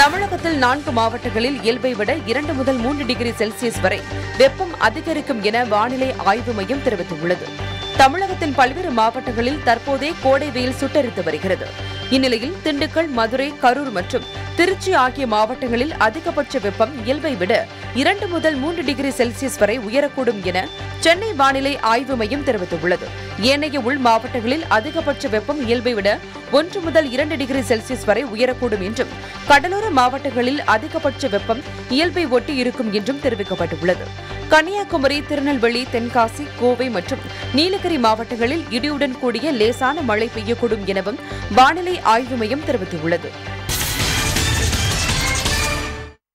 தமிழகத்தில் நான்கு மாவட்டங்களில் இயல்பை விட இரண்டு முதல் மூன்று டிகிரி செல்சியஸ் வரை வெப்பம் அதிகரிக்கும் என வானிலை ஆய்வு மையம் தெரிவித்துள்ளது. தமிழகத்தின் பல்வேறு மாவட்டங்களில் தற்போதே கோடை வெயில் சுட்டரித்து வருகிறது. இந்நிலையில் திண்டுக்கல் மதுரை கரூர் மற்றும் திருச்சி ஆகிய மாவட்டங்களில் அதிகபட்ச வெப்பம் இயல்பை விட இரண்டு முதல் மூன்று டிகிரி செல்சியஸ் வரை உயரக்கூடும் என சென்னை வானிலை ஆய்வு மையம் தெரிவித்துள்ளது. ஏனைய உள் மாவட்டங்களில் அதிகபட்ச வெப்பம் இயல்பை விட ஒன்று முதல் இரண்டு டிகிரி செல்சியஸ் வரை உயரக்கூடும் என்றும் கடலோர மாவட்டங்களில் அதிகபட்ச வெப்பம் இயல்பை ஒட்டி இருக்கும் என்றும் தெரிவிக்கப்பட்டுள்ளது. கன்னியாகுமரி திருநெல்வேலி தென்காசி கோவை மற்றும் நீலகிரி மாவட்டங்களில் இடியுடன் கூடிய லேசான மழை பெய்யக்கூடும் எனவும் வானிலை ஆய்வு மையம் தெரிவித்துள்ளது.